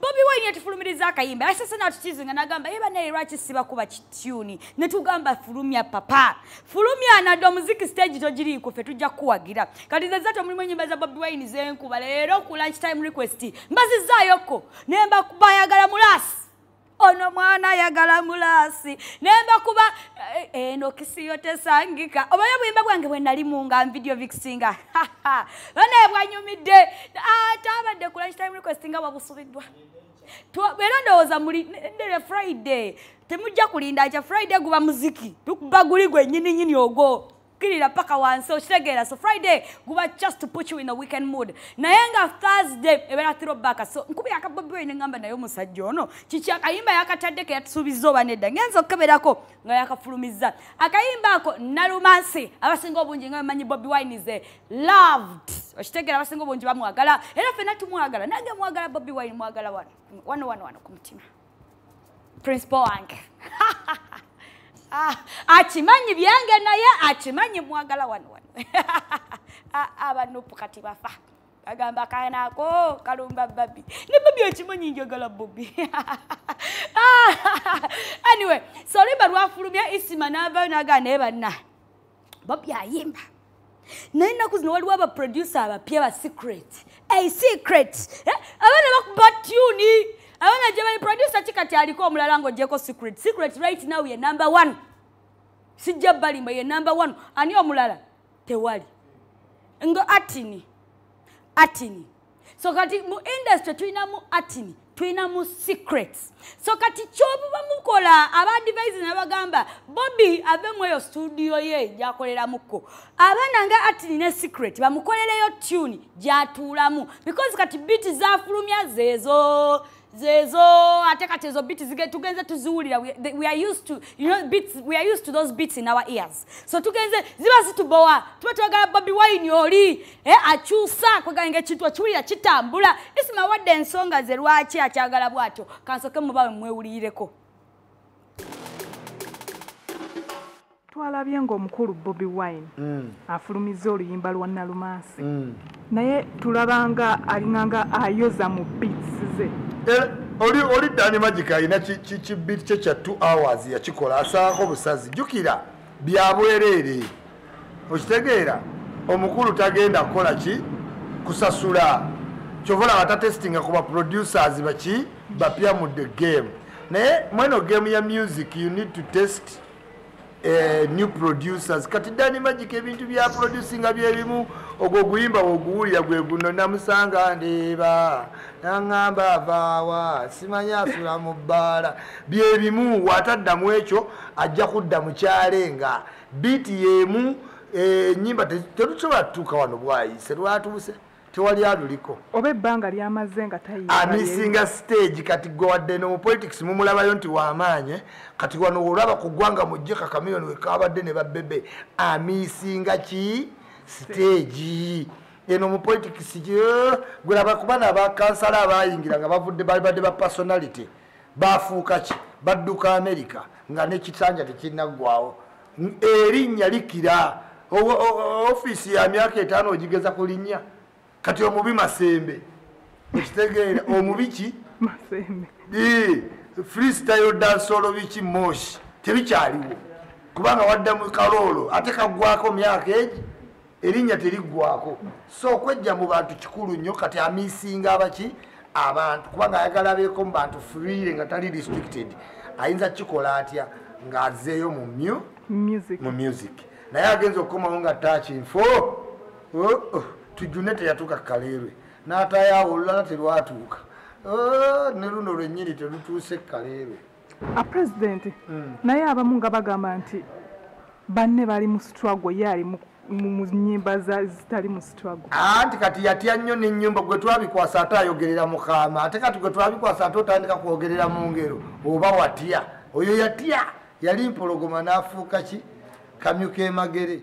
bobi wine yatufulumiriza akayimba. Asese natukizinga nagamba ye banaye lwaki sibakuba kituni netugamba fulumya papa. Fulumya nadde omuziki stage togiriiko ffe tujja kukuwagira. Kati ze zato mulimu enyimba za bobi wine zenkuba leero ku lunch time request mbazizzaayokko nemba bayagala mulasi ono mwana ayagala mulasi nemba kuba eh, eno kisiyo tesangika. Obaye obuyimba bwange bwe nali munga video vixinga. Banaye bwanyumidde nga bwabusubiddwa Twa- era ndowooza muli ndere friday temujja kulinda kya friday guba muziki tukuba guli gwennyininyini ogwo. Kirira paka wansi okitegeera. So friday guba just put you in a weekend mood. Naye nga thursday ebeera throwback so nkubi akabobi wine ngamba naye omusajja ono kiki akayimba yakatadde ke yatusuubiza oba nedda? Ngenza okukeberako nga yakafulumiza akayimba ako nalumansi abasinga obungi nga bemanyi bobi wine ze loved okitegeera abasinga obungi bamwagala. Era ffena tumwagala. Nange mwagala bobi wine mwagala wano. Wano wano wano ku mutima. Principal wange Ah, akimanyi byange naye akimanyi mwagala wano wano. Ah, abanupu kati bafa. Agamba kanako kalumba babi ne babi okimanyi njagala bobi Ah, anyway so olimba lwafulumya isima navayo nagaa naye banna. Bobi ayimba naye ennaku zino waliwo abaproducer abapya ba secret. A secret! Eh, abaana bakuba tuni abaana gye bali producer ki kati aliko omulala ng'ogyeko secret? Secret right now ye number one. Sijja balimba ye number one. Ani omulala? Tewali. Nga atini. Atini. So kati mu industry tulinamu atini tulinamu secrets so kati kyobuba mukola abadivise nabagamba bobi ave mu eyo studio ye gyakoleramuko abaana nga atini ne secret bamukolereyo tune gyatuulamu because kati biti zafulumya zezo zezo ate kati ezo beats tugenze tuziwulira we, we are used to you know beats we are used to those beats in our ears. So tugenze ziba zitubowa tuba twagala bobi wine oli eh, akyusa kweganga ekintu okiwulira kitambula. Isima wadde ensonga ze lwaki akyagala bwatyo? Kansoke mubawe mwewulirireko twalabye ng'omukulu bobi wine afulumiza oluyimba lwa nalumansi naye tulabanga alinganga ayoza mu beats ze. Eh, oli dani magic alina ki- ki- kibiti kye kya 2 hours yakikola asaako busazi jjukira byabwereere okitegeera omukulu tagenda kukola ki? Kusasula. Kyova olaba tatestinga ku baproducers baki bapya mu the game. Naye mweno game ya music you need to test new producers. Kati dani magic ebintu bya producinga byebimu ogwo oguyimba woguwulira gwe guno namusanga ndeeba naŋŋamba avaawa simanyi asula mu bbaala. Byebimu wataddamu ekyo ajja kudda mukyale nga biiti yemu enyimba tetusobola tutuuka wano bwayise lwatuuse tewali aluliko oba ebbanga lyamaze nga tayimba amisinga stage kati gwe wadde no mu politics mumulabayo nti wamaanye kati wano olaba ku ggwanga mujje kakamiliyoni wekabadde ne babebe amisinga ki stage eno mu politics ki gwelaba kubana abakansala abayingira nga bavudde balibadde ba personality bafuuka ki badduka america nga nekitanja tekinaggwawo erinnya likira ofiisi ya myaka etaano ogigeza ku linnya kati omubi masembe. Okitegeera omubi ki? Freestyle dansolo biki moshi. Tebikyaliwo. Kubanga wadda mu kaloolo ate kaggwako myaka egi erinnya teriggwako so okwejja mu bantu kikulu nnyo kati amisinga abaki abantu. Kubanga ayagala abeeko mu bantu freere nga tali restricted. Ayinza kikola atya? Ng'azeeyo mu mu music. Naye agenza okukomawo nga takinfo tujune teyatuuka kaleerwe n'atayaawo olulala terwatuuka. Oh, ne luno lwennyini terutuuse kaleerwe. A president naye abamu nga bagamba nti banne bali mu struggle ye ali mu- nyimba za- zitali mu struggle. Anti kati yatya nnyo n'ennyumba gwe twabikwasa ate ayogerera mukama ate kati gwe twabikwasa ate otandika kwogerera mu ngero oba watya? Oyo yatya yali mpologoma n'afuuka ki? Kamyu k'emagere